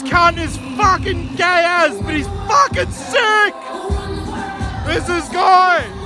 This cunt is fucking gay as, but he's fucking sick! This is guy!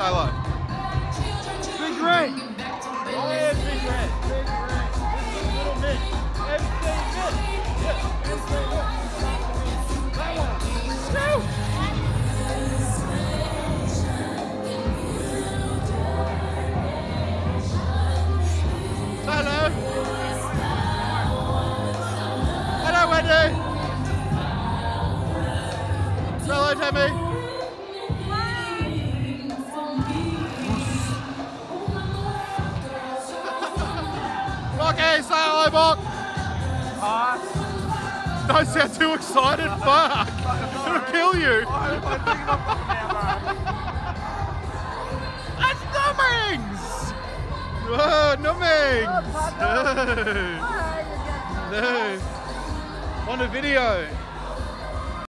Big Red! Oh yeah, Big Red. Big Red. This is little Mitch. MC Mitch. Yeah, MC Mitch. That one. Woo! Hello. Hello, Wendy. Hello, Tammy. Okay, say hello, Bok. Don't sound too excited. Fuck. It'll kill you. That's numbings. Oh, numbings. No. No. On a video.